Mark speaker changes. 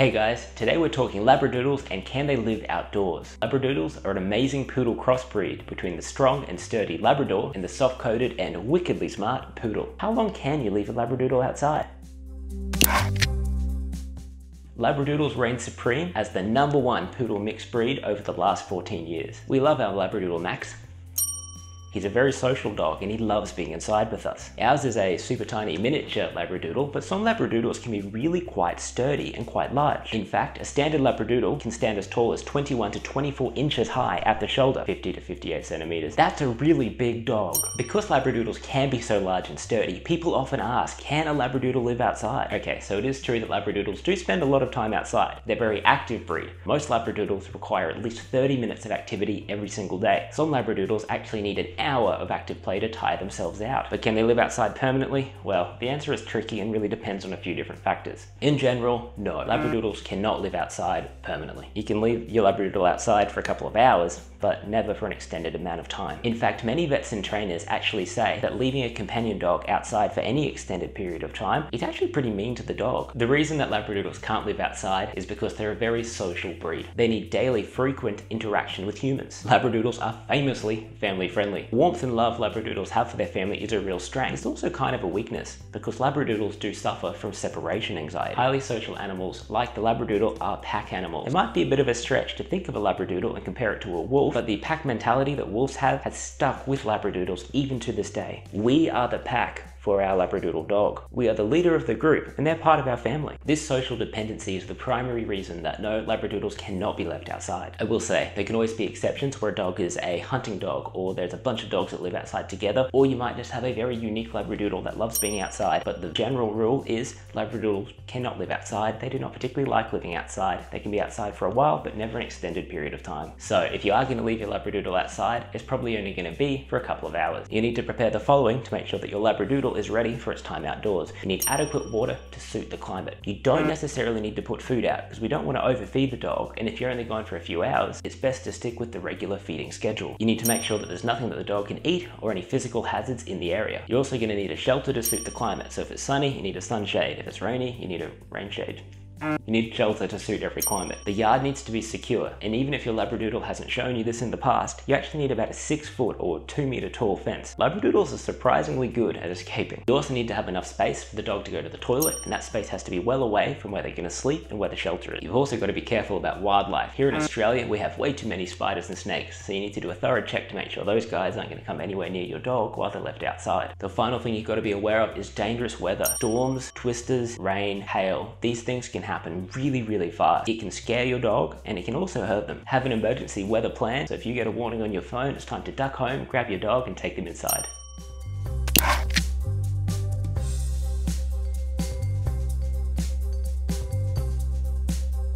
Speaker 1: Hey guys, today we're talking Labradoodles and can they live outdoors? Labradoodles are an amazing poodle crossbreed between the strong and sturdy Labrador and the soft-coated and wickedly smart poodle. How long can you leave a Labradoodle outside? Labradoodles reign supreme as the number one poodle mixed breed over the last 14 years. We love our Labradoodle Max, He's a very social dog and he loves being inside with us. Ours is a super tiny miniature Labradoodle, but some Labradoodles can be really quite sturdy and quite large. In fact, a standard Labradoodle can stand as tall as 21 to 24 inches high at the shoulder, 50 to 58 centimeters. That's a really big dog. Because Labradoodles can be so large and sturdy, people often ask, can a Labradoodle live outside? Okay, so it is true that Labradoodles do spend a lot of time outside. They're very active breed. Most Labradoodles require at least 30 minutes of activity every single day. Some Labradoodles actually need an hour of active play to tire themselves out. But can they live outside permanently? Well, the answer is tricky and really depends on a few different factors. In general, no. Labradoodles cannot live outside permanently. You can leave your Labradoodle outside for a couple of hours, but never for an extended amount of time. In fact, many vets and trainers actually say that leaving a companion dog outside for any extended period of time is actually pretty mean to the dog. The reason that Labradoodles can't live outside is because they're a very social breed. They need daily, frequent interaction with humans. Labradoodles are famously family friendly. Warmth and love Labradoodles have for their family is a real strength. It's also kind of a weakness because Labradoodles do suffer from separation anxiety. Highly social animals like the Labradoodle are pack animals. It might be a bit of a stretch to think of a Labradoodle and compare it to a wolf, but the pack mentality that wolves have has stuck with Labradoodles even to this day. We are the pack for our Labradoodle dog. We are the leader of the group and they're part of our family. This social dependency is the primary reason that no Labradoodles cannot be left outside. I will say, there can always be exceptions where a dog is a hunting dog or there's a bunch of dogs that live outside together or you might just have a very unique Labradoodle that loves being outside but the general rule is Labradoodles cannot live outside. They do not particularly like living outside. They can be outside for a while but never an extended period of time. So if you are going to leave your Labradoodle outside, it's probably only going to be for a couple of hours. You need to prepare the following to make sure that your Labradoodle is ready for its time outdoors. You need adequate water to suit the climate. You don't mm. necessarily need to put food out because we don't want to overfeed the dog and if you're only going for a few hours, it's best to stick with the regular feeding schedule. You need to make sure that there's nothing that the dog can eat or any physical hazards in the area. You're also going to need a shelter to suit the climate. So if it's sunny, you need a sunshade. If it's rainy, you need a rain shade. You need shelter to suit every climate. The yard needs to be secure, and even if your Labradoodle hasn't shown you this in the past, you actually need about a 6 foot or 2 meter tall fence. Labradoodles are surprisingly good at escaping. You also need to have enough space for the dog to go to the toilet, and that space has to be well away from where they're going to sleep and where the shelter is. You've also got to be careful about wildlife. Here in Australia, we have way too many spiders and snakes, so you need to do a thorough check to make sure those guys aren't going to come anywhere near your dog while they're left outside. The final thing you've got to be aware of is dangerous weather. Storms, twisters, rain, hail, these things can happen really, really fast. It can scare your dog and it can also hurt them. Have an emergency weather plan so if you get a warning on your phone, it's time to duck home, grab your dog and take them inside.